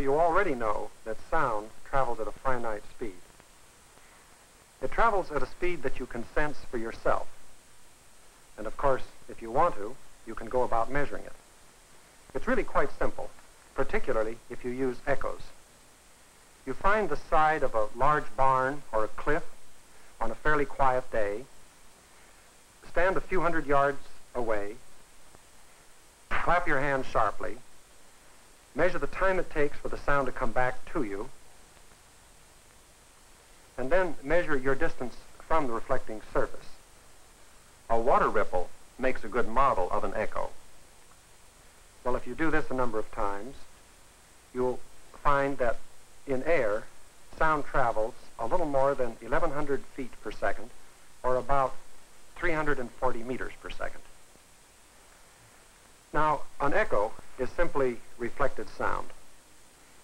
you already know that sound travels at a finite speed. It travels at a speed that you can sense for yourself. And of course, if you want to, you can go about measuring it. It's really quite simple, particularly if you use echoes. You find the side of a large barn or a cliff on a fairly quiet day, stand a few hundred yards away, clap your hands sharply, measure the time it takes for the sound to come back to you, and then measure your distance from the reflecting surface. A water ripple makes a good model of an echo. Well, if you do this a number of times, you'll find that in air, sound travels a little more than 1,100 feet per second, or about 340 meters per second. Now, an echo is simply reflected sound.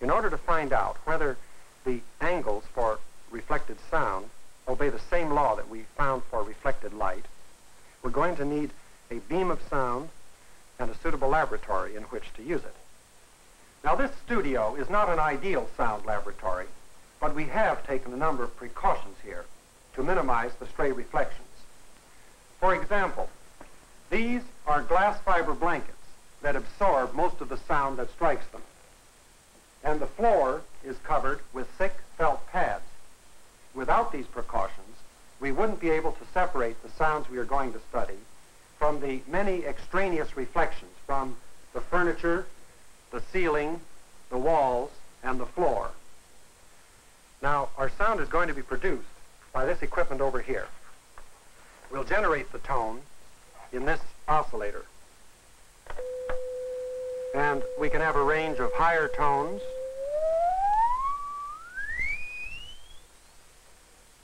In order to find out whether the angles for reflected sound obey the same law that we found for reflected light, we're going to need a beam of sound and a suitable laboratory in which to use it. Now, this studio is not an ideal sound laboratory, but we have taken a number of precautions here to minimize the stray reflections. For example, these are glass fiber blankets that absorb most of the sound that strikes them. And the floor is covered with thick felt pads. Without these precautions, we wouldn't be able to separate the sounds we are going to study from the many extraneous reflections from the furniture, the ceiling, the walls, and the floor. Now, our sound is going to be produced by this equipment over here. We'll generate the tone in this oscillator. And we can have a range of higher tones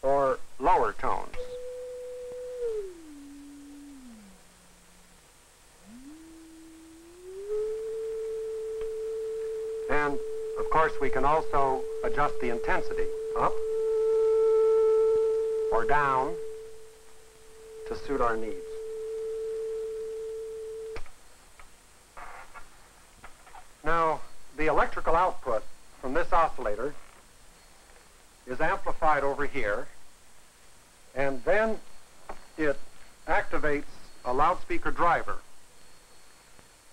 or lower tones. And, of course, we can also adjust the intensity up or down to suit our needs. Now, the electrical output from this oscillator is amplified over here, and then it activates a loudspeaker driver.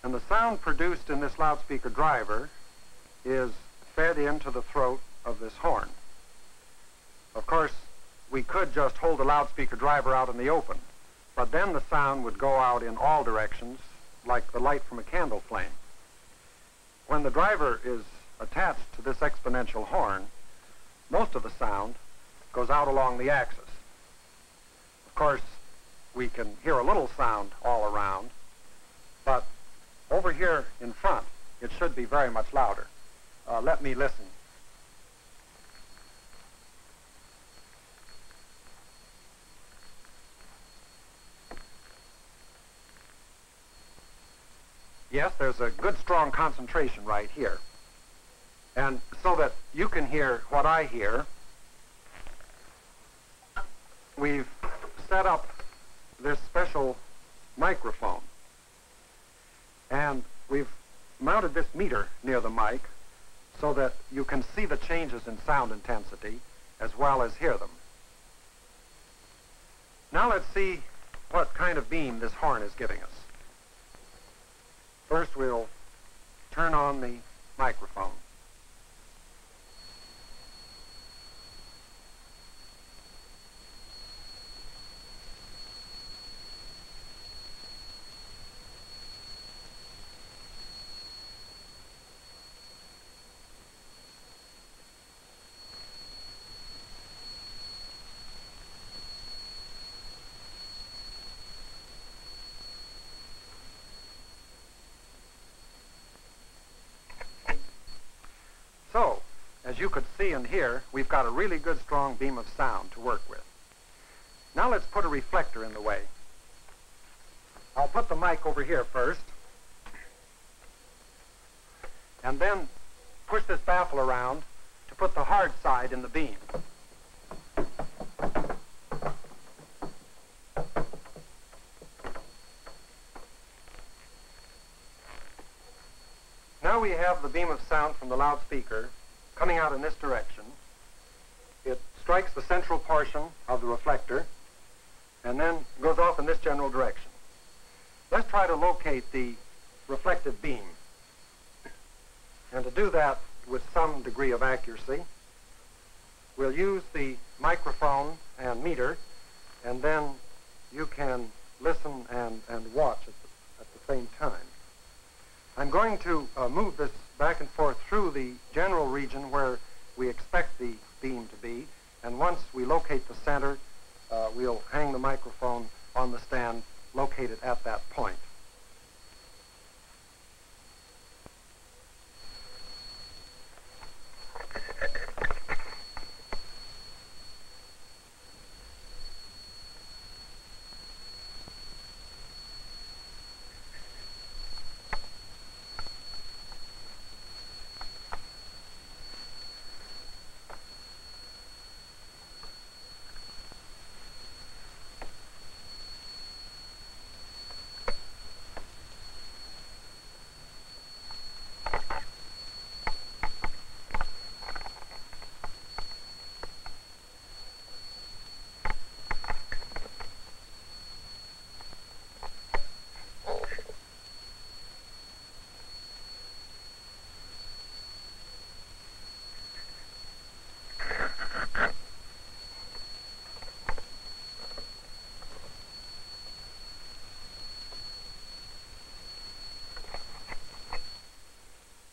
And the sound produced in this loudspeaker driver is fed into the throat of this horn. Of course, we could just hold the loudspeaker driver out in the open, but then the sound would go out in all directions like the light from a candle flame. When the driver is attached to this exponential horn, most of the sound goes out along the axis. Of course, we can hear a little sound all around, but over here in front, it should be very much louder. Uh, let me listen. There's a good strong concentration right here. And so that you can hear what I hear, we've set up this special microphone. And we've mounted this meter near the mic so that you can see the changes in sound intensity as well as hear them. Now let's see what kind of beam this horn is giving us. First we'll turn on the microphone. So, as hear, we've got a really good strong beam of sound to work with. Now let's put a reflector in the way. I'll put the mic over here first. And then push this baffle around to put the hard side in the beam. Now we have the beam of sound from the loudspeaker coming out in this direction. It strikes the central portion of the reflector and then goes off in this general direction. Let's try to locate the reflected beam. And to do that with some degree of accuracy, we'll use the microphone and meter, and then you can listen and, and watch at the, at the same time. I'm going to uh, move this back and forth through the general region where we expect the beam to be, and once we locate the center, uh, we'll hang the microphone on the stand located at that point.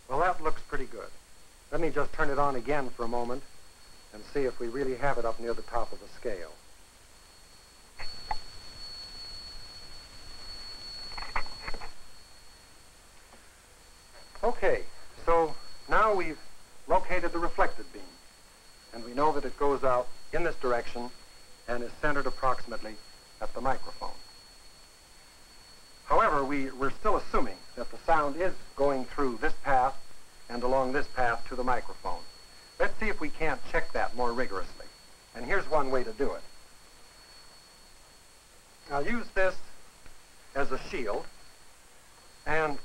Well, that looks pretty good. Let me just turn it on again for a moment and see if we really have it up near the top of the scale. Okay, so now we've located the reflected beam, and we know that it goes out in this direction and is centered approximately at the microphone. However, we, we're still assuming that the sound is going through this path and along this path to the microphone. Let's see if we can't check that more rigorously. And here's one way to do it. I'll use this as a shield and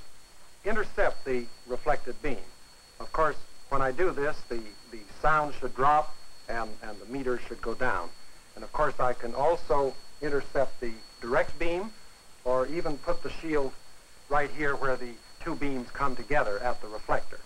intercept the reflected beam. Of course, when I do this, the, the sound should drop and, and the meter should go down. And of course, I can also intercept the direct beam or even put the shield right here where the two beams come together at the reflector.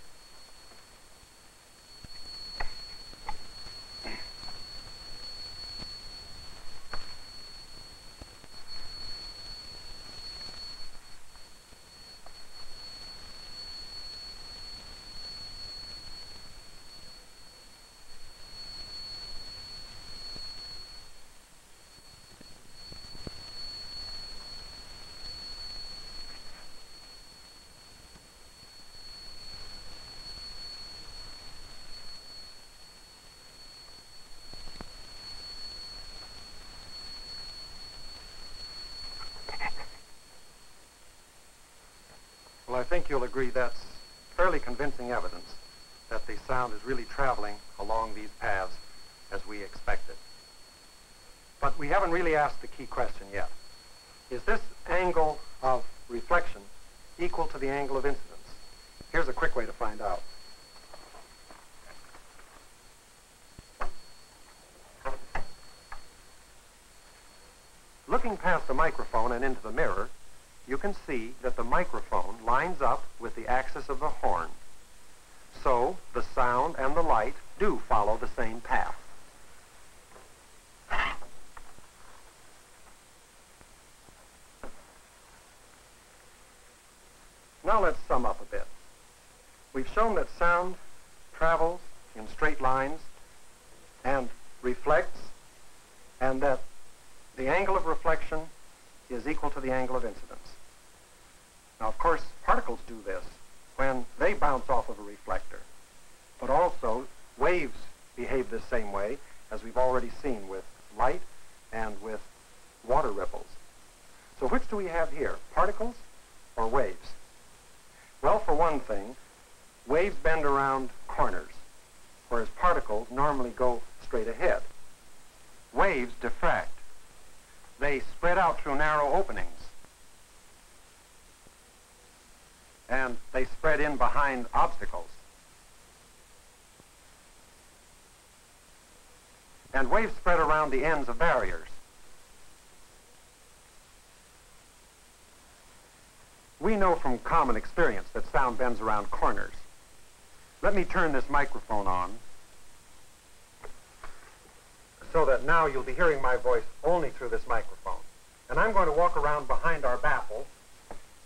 Think you'll agree that's fairly convincing evidence that the sound is really traveling along these paths as we expected. But we haven't really asked the key question yet. Is this angle of reflection equal to the angle of incidence? Here's a quick way to find out. Looking past the microphone and into the mirror, you can see that the microphone lines up with the axis of the horn. So the sound and the light do follow the same path. Now let's sum up a bit. We've shown that sound travels in straight lines and reflects, and that the angle of reflection is equal to the angle of incidence. Particles do this when they bounce off of a reflector. But also, waves behave the same way, as we've already seen with light and with water ripples. So which do we have here, particles or waves? Well, for one thing, waves bend around corners, whereas particles normally go straight ahead. Waves diffract. They spread out through narrow openings. And they spread in behind obstacles. And waves spread around the ends of barriers. We know from common experience that sound bends around corners. Let me turn this microphone on so that now you'll be hearing my voice only through this microphone. And I'm going to walk around behind our baffle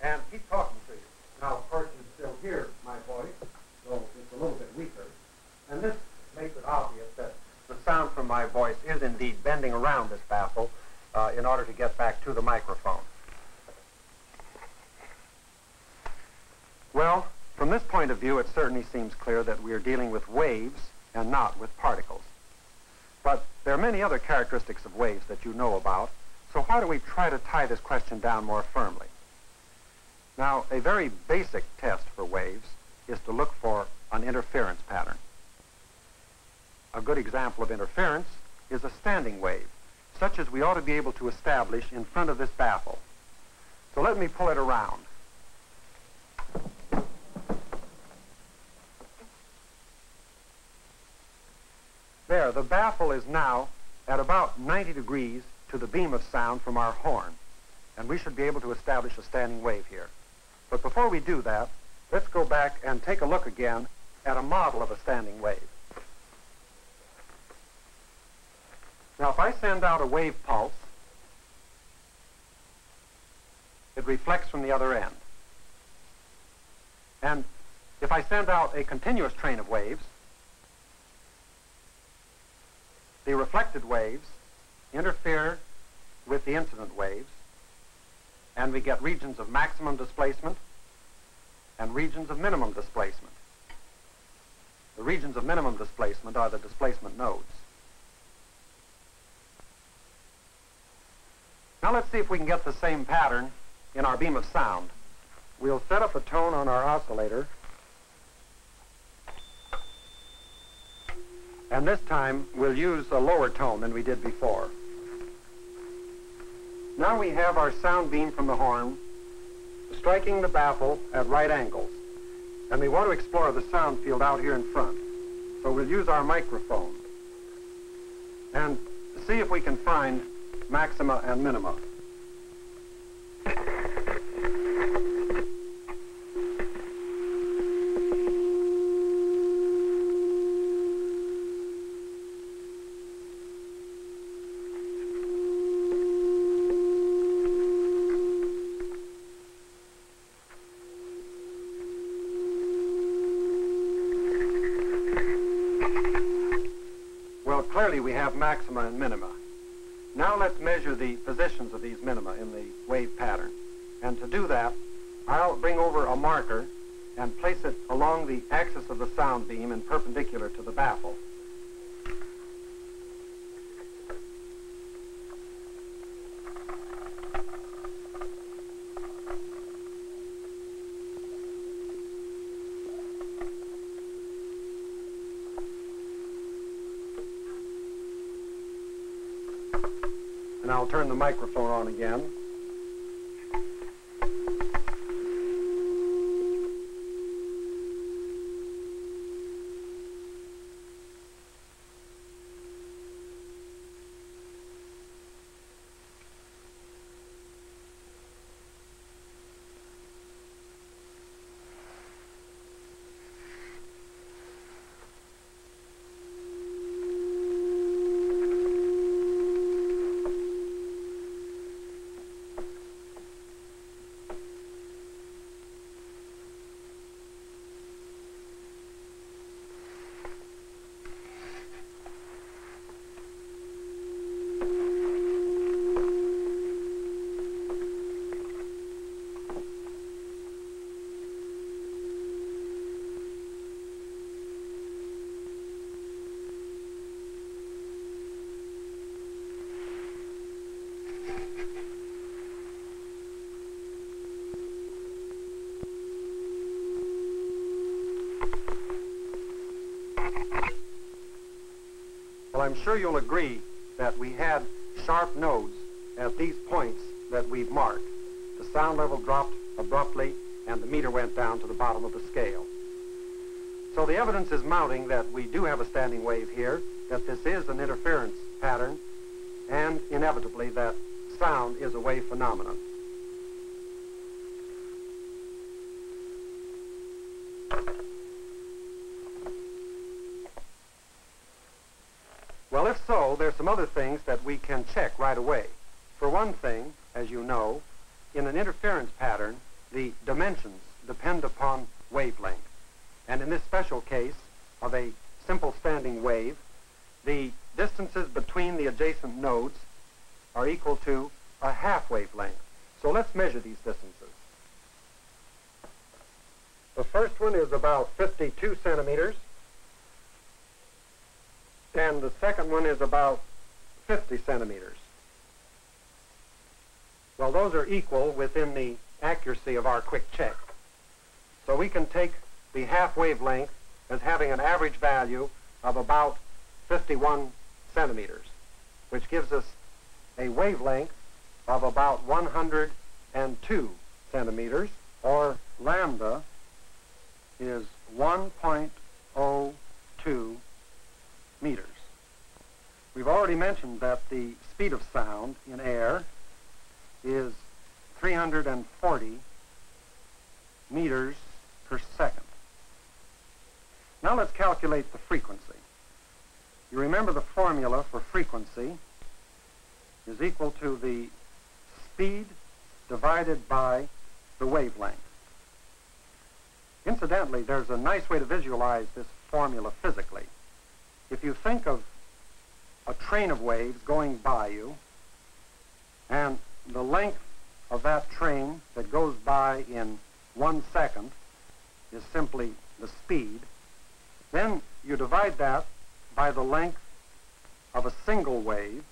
and keep talking to you. Now, of course, you still hear my voice, though it's a little bit weaker. And this makes it obvious that the sound from my voice is indeed bending around this baffle uh, in order to get back to the microphone. Well, from this point of view, it certainly seems clear that we are dealing with waves and not with particles. But there are many other characteristics of waves that you know about, so why don't we try to tie this question down more firmly? Now, a very basic test for waves is to look for an interference pattern. A good example of interference is a standing wave, such as we ought to be able to establish in front of this baffle. So let me pull it around. There, the baffle is now at about 90 degrees to the beam of sound from our horn, and we should be able to establish a standing wave here. But before we do that, let's go back and take a look again at a model of a standing wave. Now, if I send out a wave pulse, it reflects from the other end. And if I send out a continuous train of waves, the reflected waves interfere with the incident waves, and we get regions of maximum displacement and regions of minimum displacement. The regions of minimum displacement are the displacement nodes. Now let's see if we can get the same pattern in our beam of sound. We'll set up a tone on our oscillator And this time, we'll use a lower tone than we did before. Now we have our sound beam from the horn striking the baffle at right angles. And we want to explore the sound field out here in front. So we'll use our microphone and see if we can find maxima and minima. Well, clearly we have maxima and minima. Positions of these minima in the wave pattern. And to do that, I'll bring over a marker and place it along the axis of the sound beam and perpendicular to the baffle. And I'll the microphone on again. Well, I'm sure you'll agree that we had sharp nodes at these points that we've marked. The sound level dropped abruptly, and the meter went down to the bottom of the scale. So the evidence is mounting that we do have a standing wave here, that this is an interference pattern, and inevitably that sound is a wave phenomenon. Well, there's some other things that we can check right away. For one thing, as you know, in an interference pattern, the dimensions depend upon wavelength. And in this special case of a simple standing wave, the distances between the adjacent nodes are equal to a half wavelength. So let's measure these distances. The first one is about 52 centimeters, and the second one is about 50 centimeters. Well, those are equal within the accuracy of our quick check. So we can take the half wavelength as having an average value of about 51 centimeters, which gives us a wavelength of about 102 centimeters, or lambda is 1.02 meters. We've already mentioned that the speed of sound in air is 340 meters per second. Now let's calculate the frequency. You remember the formula for frequency is equal to the speed divided by the wavelength. Incidentally, there's a nice way to visualize this formula physically. If you think of a train of waves going by you, and the length of that train that goes by in one second is simply the speed, then you divide that by the length of a single wave,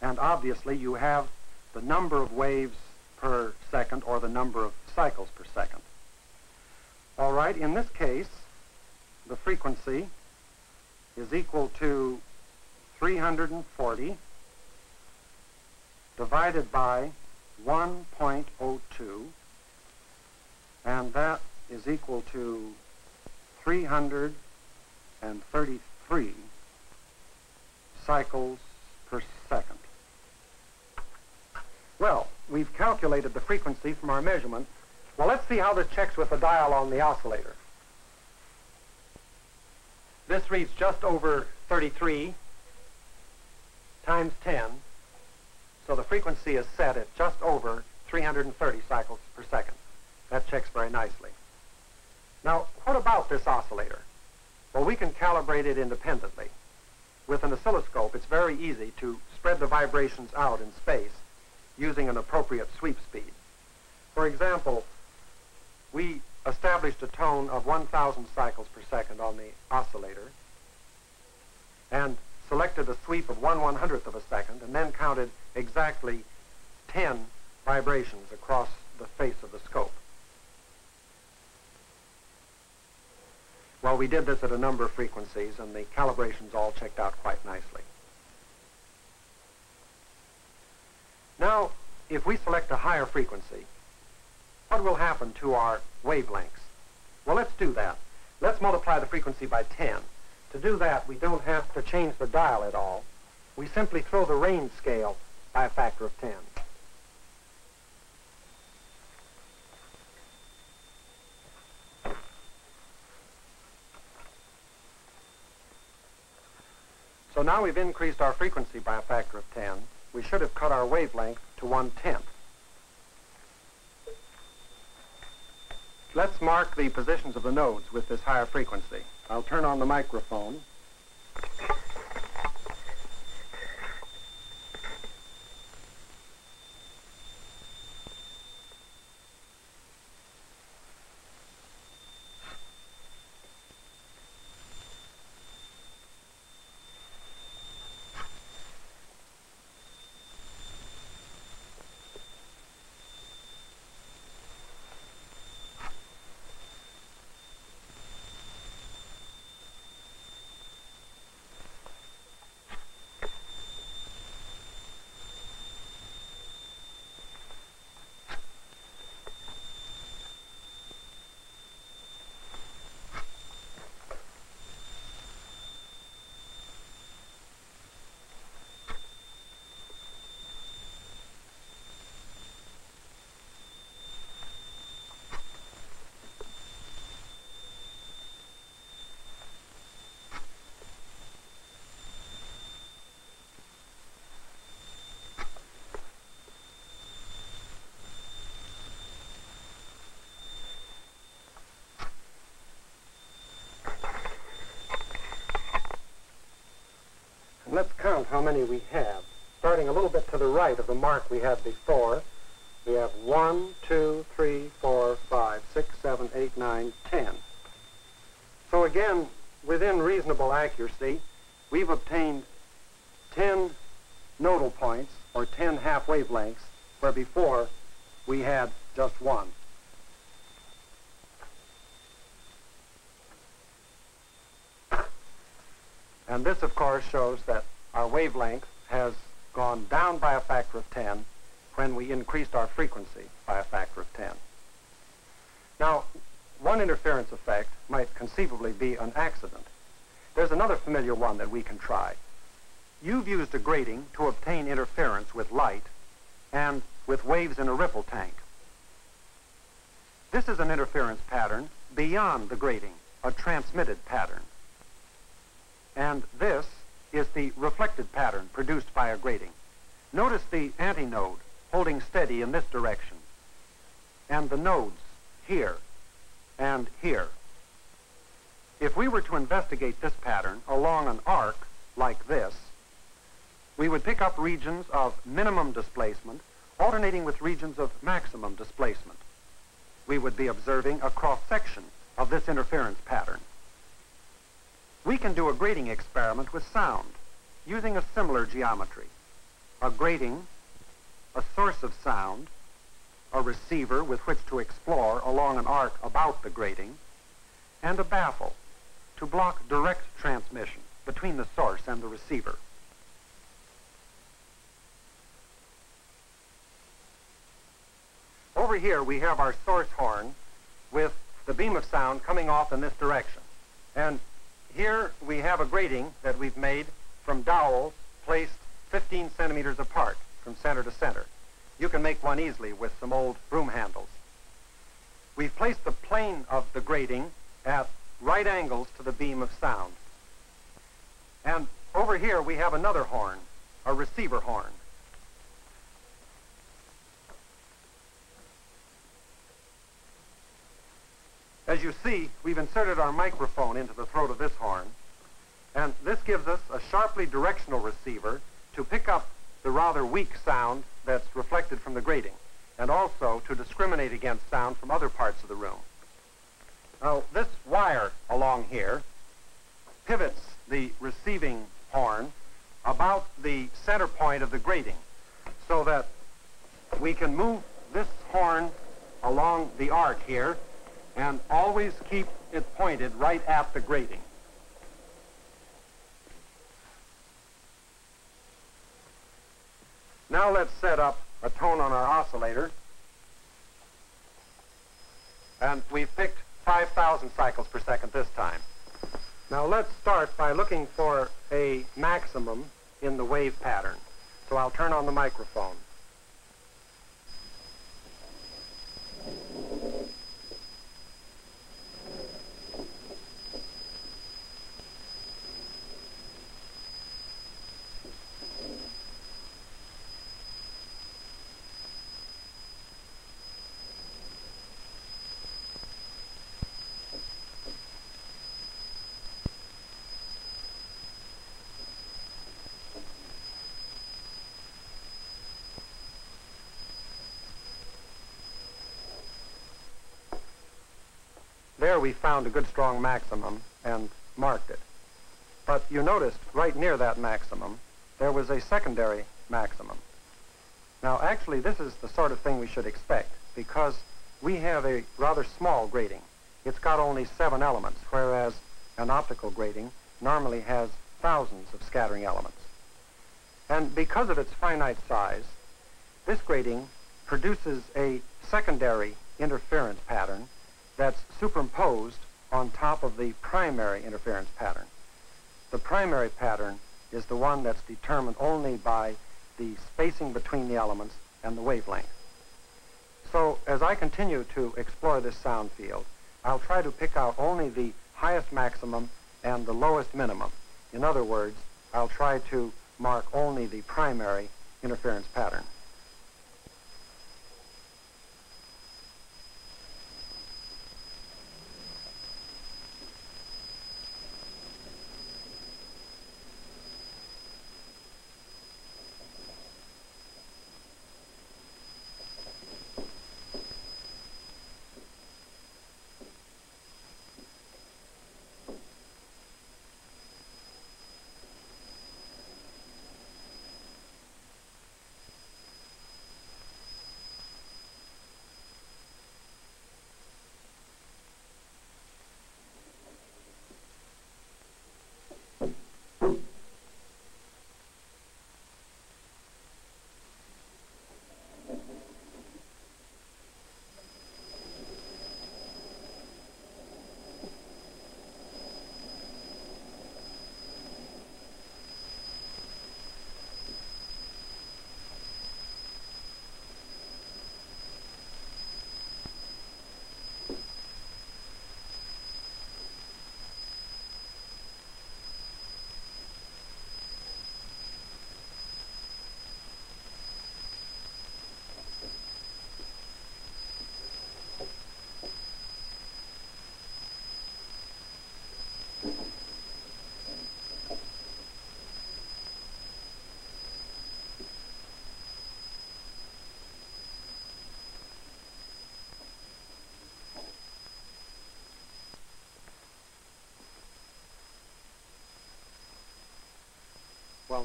and obviously you have the number of waves per second or the number of cycles per second. All right, in this case, the frequency is equal to 340 divided by 1.02, and that is equal to 333 cycles per second. Well, we've calculated the frequency from our measurement. Well, let's see how this checks with the dial on the oscillator. This reads just over 33 times 10, so the frequency is set at just over 330 cycles per second. That checks very nicely. Now, what about this oscillator? Well, we can calibrate it independently. With an oscilloscope, it's very easy to spread the vibrations out in space using an appropriate sweep speed. For example, we established a tone of 1,000 cycles per second on the oscillator and selected a sweep of one one-hundredth of a second and then counted exactly 10 vibrations across the face of the scope. Well, we did this at a number of frequencies and the calibrations all checked out quite nicely. Now, if we select a higher frequency, what will happen to our wavelengths? Well, let's do that. Let's multiply the frequency by 10. To do that, we don't have to change the dial at all. We simply throw the range scale by a factor of 10. So now we've increased our frequency by a factor of 10. We should have cut our wavelength to one-tenth. Let's mark the positions of the nodes with this higher frequency. I'll turn on the microphone. Count how many we have. Starting a little bit to the right of the mark we had before, we have one, two, three, four, five, six, seven, eight, nine, ten. So again, within reasonable accuracy, we've obtained 10 nodal points, or 10 half wavelengths, where before we had just one. And this, of course, shows that our wavelength has gone down by a factor of 10 when we increased our frequency by a factor of 10. Now, one interference effect might conceivably be an accident. There's another familiar one that we can try. You've used a grating to obtain interference with light and with waves in a ripple tank. This is an interference pattern beyond the grating, a transmitted pattern. And this is the reflected pattern produced by a grating. Notice the antinode holding steady in this direction, and the nodes here and here. If we were to investigate this pattern along an arc like this, we would pick up regions of minimum displacement alternating with regions of maximum displacement. We would be observing a cross-section of this interference pattern. We can do a grating experiment with sound using a similar geometry. A grating, a source of sound, a receiver with which to explore along an arc about the grating, and a baffle to block direct transmission between the source and the receiver. Over here we have our source horn with the beam of sound coming off in this direction. And here we have a grating that we've made from dowels placed 15 centimeters apart from center to center. You can make one easily with some old broom handles. We've placed the plane of the grating at right angles to the beam of sound. And over here we have another horn, a receiver horn. As you see, we've inserted our microphone into the throat of this horn, and this gives us a sharply directional receiver to pick up the rather weak sound that's reflected from the grating, and also to discriminate against sound from other parts of the room. Now, this wire along here pivots the receiving horn about the center point of the grating so that we can move this horn along the arc here and always keep it pointed right at the grating. Now let's set up a tone on our oscillator. And we've picked 5,000 cycles per second this time. Now let's start by looking for a maximum in the wave pattern. So I'll turn on the microphone. There we found a good strong maximum and marked it. But you noticed right near that maximum, there was a secondary maximum. Now, actually, this is the sort of thing we should expect because we have a rather small grating. It's got only seven elements, whereas an optical grating normally has thousands of scattering elements. And because of its finite size, this grating produces a secondary interference pattern that's superimposed on top of the primary interference pattern. The primary pattern is the one that's determined only by the spacing between the elements and the wavelength. So as I continue to explore this sound field, I'll try to pick out only the highest maximum and the lowest minimum. In other words, I'll try to mark only the primary interference pattern.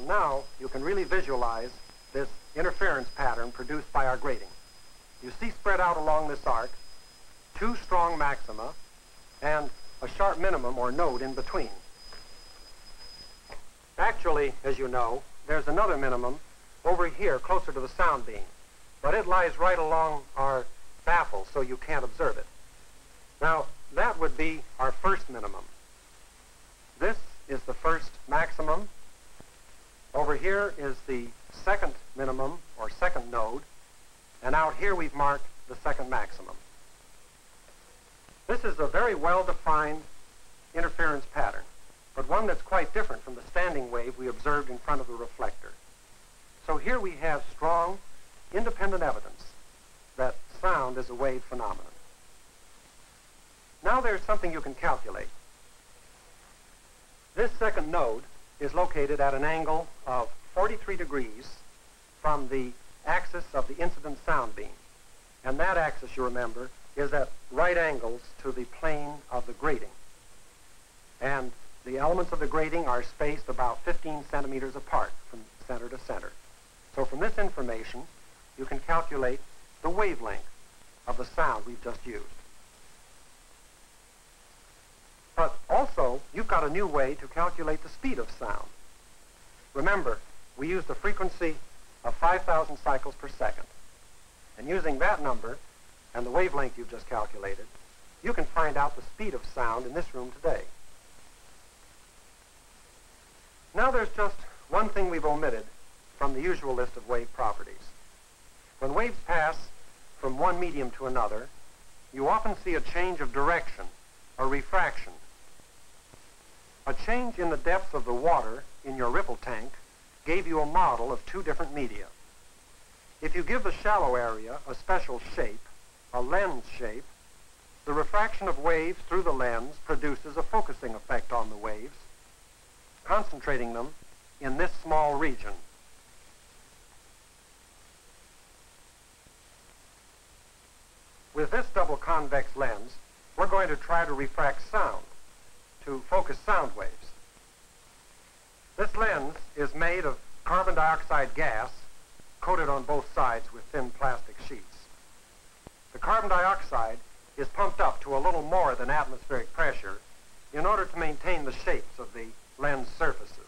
Now you can really visualize this interference pattern produced by our grating. You see spread out along this arc two strong maxima and a sharp minimum or node in between. Actually, as you know, there's another minimum over here closer to the sound beam, but it lies right along our baffle so you can't observe it. Now, that would be our first minimum. This is the first maximum. Over here is the second minimum, or second node, and out here we've marked the second maximum. This is a very well-defined interference pattern, but one that's quite different from the standing wave we observed in front of the reflector. So here we have strong, independent evidence that sound is a wave phenomenon. Now there's something you can calculate. This second node is located at an angle of 43 degrees from the axis of the incident sound beam. And that axis, you remember, is at right angles to the plane of the grating. And the elements of the grating are spaced about 15 centimeters apart from center to center. So from this information, you can calculate the wavelength of the sound we've just used. But also, you've got a new way to calculate the speed of sound. Remember, we used a frequency of 5,000 cycles per second. And using that number and the wavelength you've just calculated, you can find out the speed of sound in this room today. Now there's just one thing we've omitted from the usual list of wave properties. When waves pass from one medium to another, you often see a change of direction, a refraction. A change in the depth of the water in your ripple tank gave you a model of two different media. If you give the shallow area a special shape, a lens shape, the refraction of waves through the lens produces a focusing effect on the waves, concentrating them in this small region. With this double convex lens, we're going to try to refract sound to focus sound waves. This lens is made of carbon dioxide gas coated on both sides with thin plastic sheets. The carbon dioxide is pumped up to a little more than atmospheric pressure in order to maintain the shapes of the lens surfaces.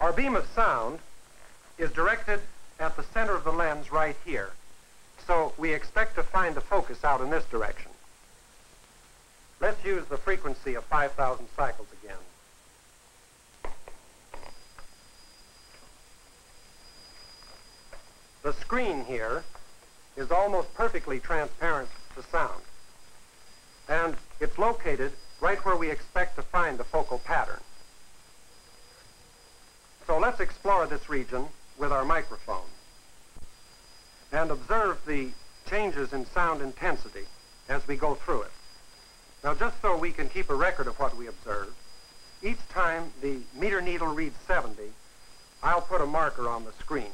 Our beam of sound is directed at the center of the lens right here. So we expect to find the focus out in this direction. Let's use the frequency of 5,000 cycles again. The screen here is almost perfectly transparent to sound. And it's located right where we expect to find the focal pattern. So let's explore this region with our microphone and observe the changes in sound intensity as we go through it. Now, just so we can keep a record of what we observe, each time the meter needle reads 70, I'll put a marker on the screen.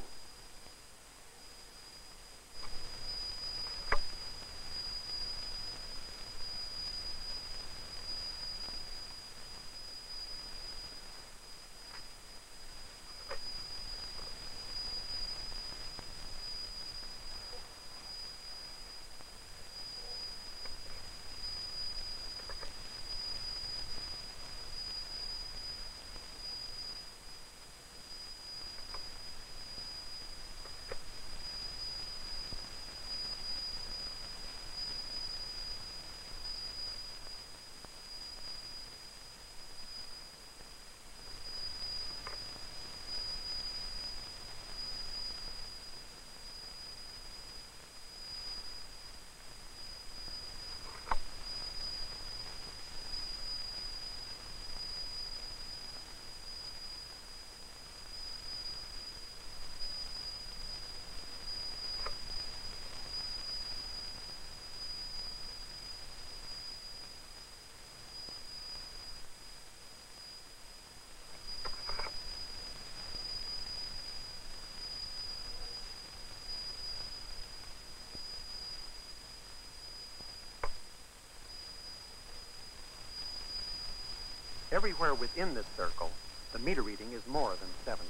Everywhere within this circle, the meter reading is more than 70.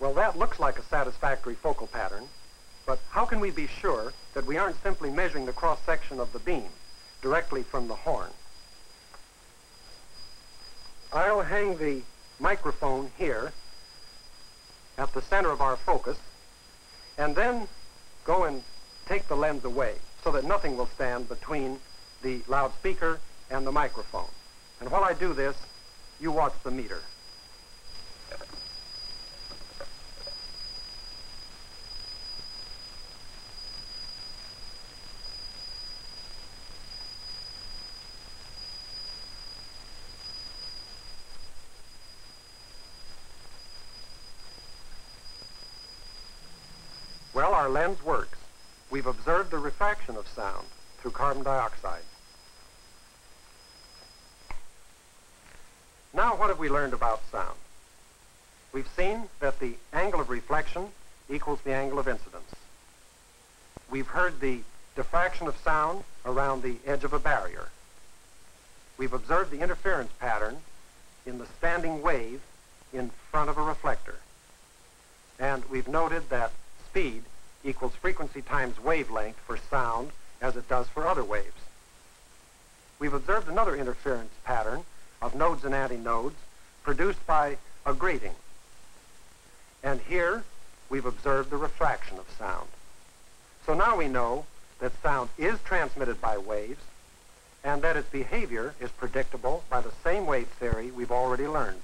Well, that looks like a satisfactory focal pattern, but how can we be sure that we aren't simply measuring the cross-section of the beam directly from the horn? I'll hang the microphone here at the center of our focus and then go and take the lens away so that nothing will stand between the loudspeaker and the microphone. And while I do this, you watch the meter. Well, our lens works. We've observed the refraction of sound through carbon dioxide. Now, what have we learned about sound? We've seen that the angle of reflection equals the angle of incidence. We've heard the diffraction of sound around the edge of a barrier. We've observed the interference pattern in the standing wave in front of a reflector. And we've noted that speed equals frequency times wavelength for sound as it does for other waves. We've observed another interference pattern of nodes and antinodes produced by a grating. And here we've observed the refraction of sound. So now we know that sound is transmitted by waves and that its behavior is predictable by the same wave theory we've already learned.